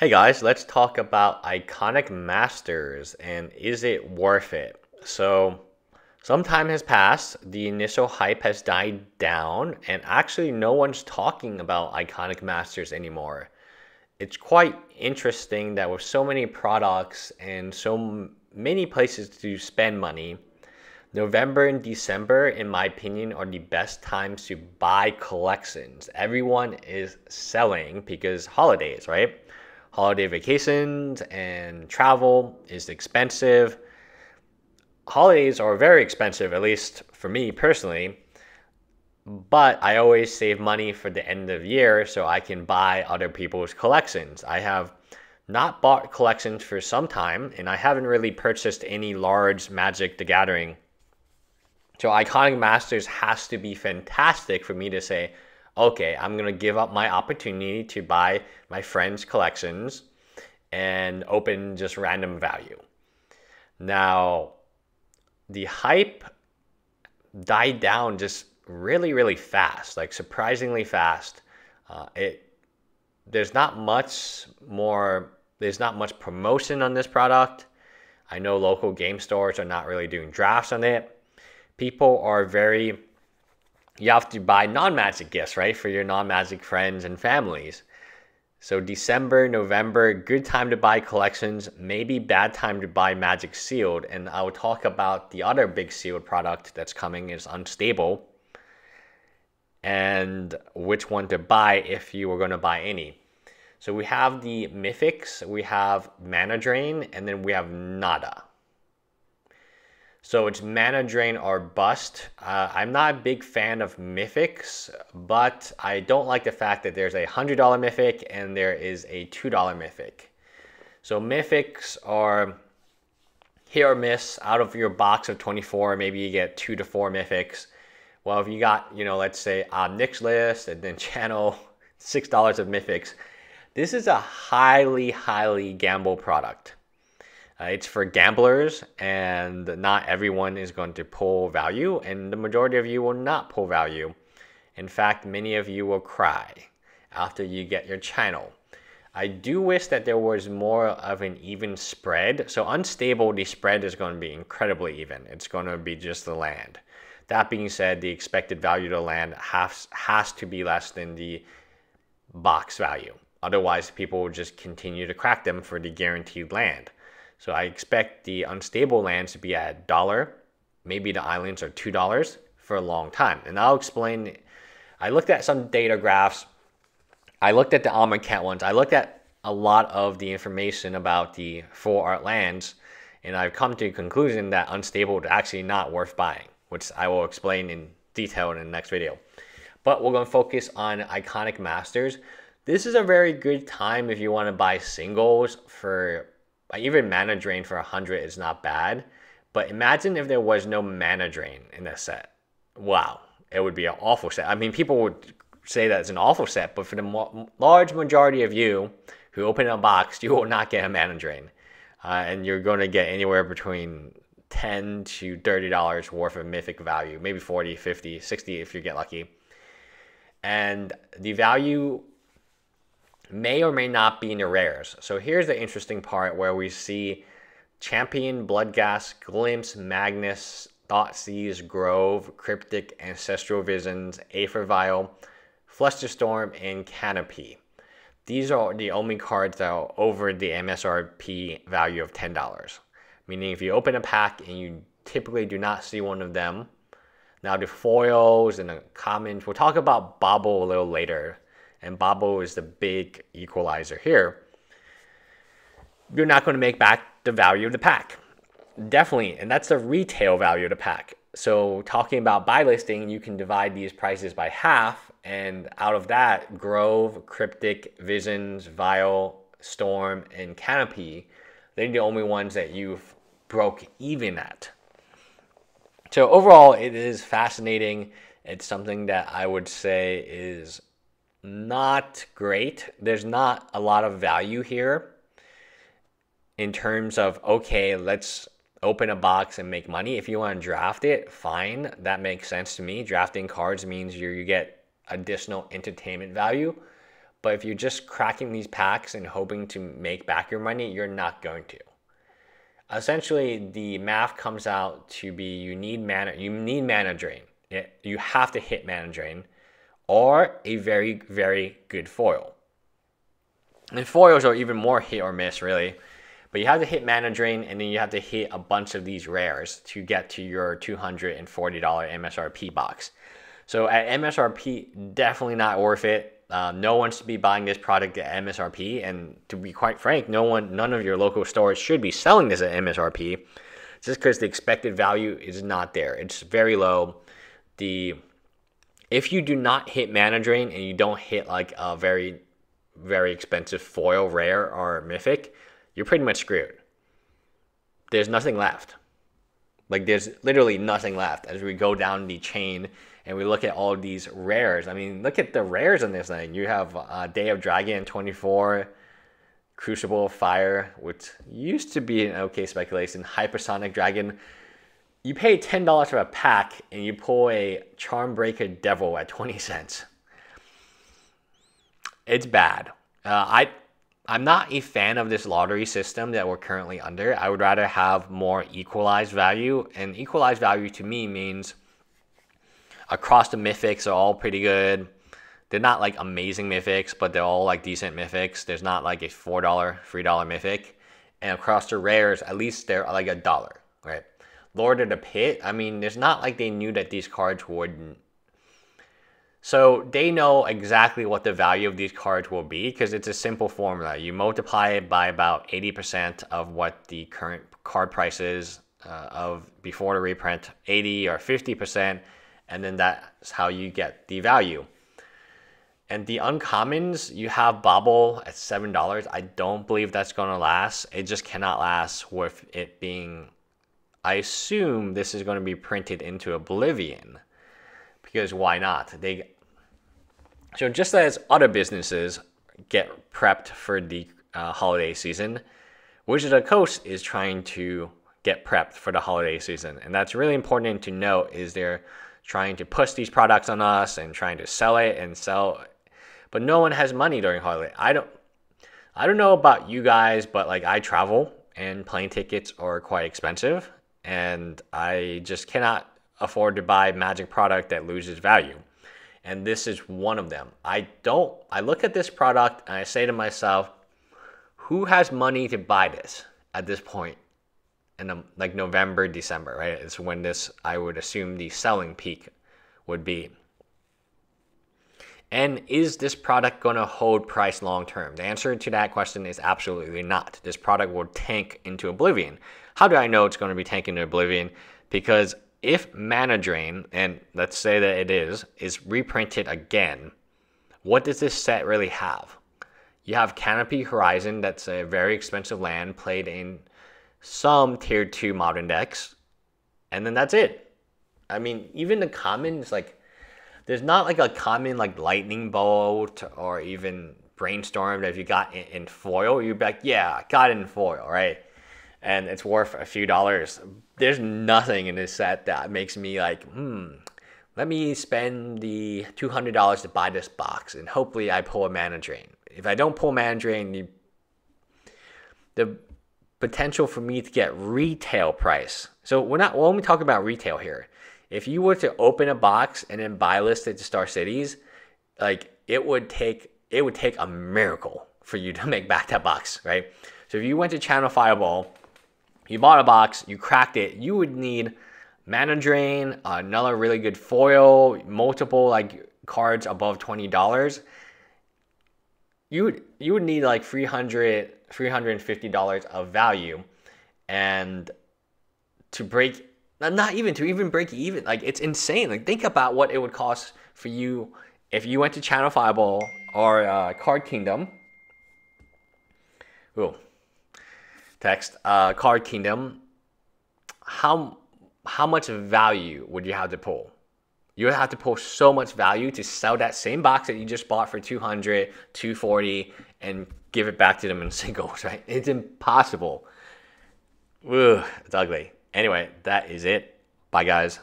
Hey guys, let's talk about Iconic Masters and is it worth it? So, some time has passed, the initial hype has died down, and actually, no one's talking about Iconic Masters anymore. It's quite interesting that with so many products and so many places to spend money, November and December, in my opinion, are the best times to buy collections. Everyone is selling because holidays, right? Holiday vacations and travel is expensive. Holidays are very expensive, at least for me personally. But I always save money for the end of year so I can buy other people's collections. I have not bought collections for some time, and I haven't really purchased any large Magic the Gathering. So Iconic Masters has to be fantastic for me to say, okay, I'm going to give up my opportunity to buy my friends' collections and open just random value. Now, the hype died down just really, really fast, like surprisingly fast. Uh, it there's not much more. There's not much promotion on this product. I know local game stores are not really doing drafts on it. People are very you have to buy non-magic gifts, right, for your non-magic friends and families. So December, November, good time to buy collections, maybe bad time to buy Magic Sealed. And I will talk about the other big sealed product that's coming is Unstable and which one to buy if you were going to buy any. So we have the Mythics, we have Mana Drain, and then we have Nada. So it's Mana Drain or Bust. Uh, I'm not a big fan of Mythics, but I don't like the fact that there's a $100 Mythic and there is a $2 Mythic. So Mythics are hit or miss out of your box of 24, maybe you get two to four Mythics. Well, if you got, you know, let's say Nick's list and then channel $6 of Mythics, this is a highly, highly gamble product. Uh, it's for gamblers, and not everyone is going to pull value, and the majority of you will not pull value. In fact, many of you will cry after you get your channel. I do wish that there was more of an even spread. So unstable, the spread is going to be incredibly even. It's going to be just the land. That being said, the expected value to land has, has to be less than the box value. Otherwise, people will just continue to crack them for the guaranteed land. So I expect the unstable lands to be at dollar. Maybe the islands are two dollars for a long time. And I'll explain. I looked at some data graphs. I looked at the Amonkhet ones. I looked at a lot of the information about the four art lands, and I've come to a conclusion that unstable is actually not worth buying, which I will explain in detail in the next video. But we're going to focus on iconic masters. This is a very good time if you want to buy singles for even mana drain for 100 is not bad. But imagine if there was no mana drain in this set. Wow, it would be an awful set. I mean, people would say that it's an awful set, but for the large majority of you who open a box, you will not get a mana drain. Uh, and you're going to get anywhere between 10 to $30 worth of mythic value, maybe 40, 50, 60 if you get lucky. And the value may or may not be in the rares. So here's the interesting part where we see Champion, Bloodghast, Glimpse, Magnus, Thoughtseize, Grove, Cryptic, Ancestral Visions, Aether Vial, Flusterstorm, and Canopy. These are the only cards that are over the MSRP value of $10. Meaning if you open a pack and you typically do not see one of them, now the foils and the commons, we'll talk about Bauble a little later and Bauble is the big equalizer here, you're not going to make back the value of the pack. Definitely, and that's the retail value of the pack. So talking about buy listing, you can divide these prices by half, and out of that, Grove, Cryptic, Visions, Vial, Storm, and Canopy, they're the only ones that you've broke even at. So overall, it is fascinating. It's something that I would say is not great. There's not a lot of value here in terms of, okay, let's open a box and make money. If you want to draft it, fine. That makes sense to me. Drafting cards means you, you get additional entertainment value. But if you're just cracking these packs and hoping to make back your money, you're not going to. Essentially, the math comes out to be you need mana you need mana drain. You have to hit mana drain or a very, very good foil. And foils are even more hit or miss, really. But you have to hit mana drain and then you have to hit a bunch of these rares to get to your $240 MSRP box. So at MSRP, definitely not worth it. Uh, no one should be buying this product at MSRP, and to be quite frank, no one, none of your local stores should be selling this at MSRP, just because the expected value is not there. It's very low. The if you do not hit mana drain and you don't hit like a very, very expensive foil, rare, or mythic, you're pretty much screwed. There's nothing left. Like there's literally nothing left as we go down the chain and we look at all these rares. I mean, look at the rares in this thing. You have uh, Day of Dragon 24, Crucible Fire, which used to be an okay speculation, Hypersonic Dragon. You pay $10 for a pack and you pull a Charmbreaker Devil at 20 cents. It's bad. Uh, I I'm not a fan of this lottery system that we're currently under. I would rather have more equalized value, and equalized value to me means across the mythics are all pretty good. They're not like amazing mythics, but they're all like decent mythics. There's not like a four dollar, three dollar mythic, and across the rares, at least they're like a dollar, right? Lord of the Pit. I mean, there's not like they knew that these cards wouldn't. so they know exactly what the value of these cards will be because it's a simple formula. You multiply it by about 80% of what the current card price is uh, of before the reprint, 80 or 50%, and then that's how you get the value. And the uncommons, you have Bauble at $7. I don't believe that's going to last. It just cannot last with it being, I assume this is going to be printed into Oblivion because why not? They so just as other businesses get prepped for the uh, holiday season, Wizard of the Coast is trying to get prepped for the holiday season, and that's really important to note. Is they're trying to push these products on us and trying to sell it and sell, but no one has money during holiday. I don't. I don't know about you guys, but like I travel and plane tickets are quite expensive, and I just cannot afford to buy magic product that loses value. And this is one of them. I don't, I look at this product and I say to myself, who has money to buy this at this point? In um, like November, December, right? It's when this, I would assume, the selling peak would be. And is this product going to hold price long term? The answer to that question is absolutely not. This product will tank into oblivion. How do I know it's going to be tanking into oblivion? Because if Mana Drain, and let's say that it is, is reprinted again, what does this set really have? You have Canopy Horizon, that's a very expensive land played in some tier 2 modern decks, and then that's it. I mean, even the commons, like, there's not like a common like lightning bolt or even brainstorm that if you got in, in foil, you'd be like, yeah, got in foil, right? and it's worth a few dollars. There's nothing in this set that makes me like, hmm, let me spend the $200 to buy this box and hopefully I pull a mana drain. If I don't pull mana drain, the, the potential for me to get retail price. So we're not, we're only talking about retail here. If you were to open a box and then buy list it to Star Cities, like it would take, it would take a miracle for you to make back that box, right? So if you went to Channel Fireball you bought a box, you cracked it, you would need mana drain, another really good foil, multiple like cards above twenty dollars. You would you would need like 300 $350 of value and to break not even to even break even. Like it's insane. Like think about what it would cost for you if you went to channel fireball or uh, card kingdom. Ooh, text uh, card kingdom. How how much value would you have to pull? You would have to pull so much value to sell that same box that you just bought for 200 240 and give it back to them in singles right? It's impossible. Ugh, it's ugly anyway that is it. Bye guys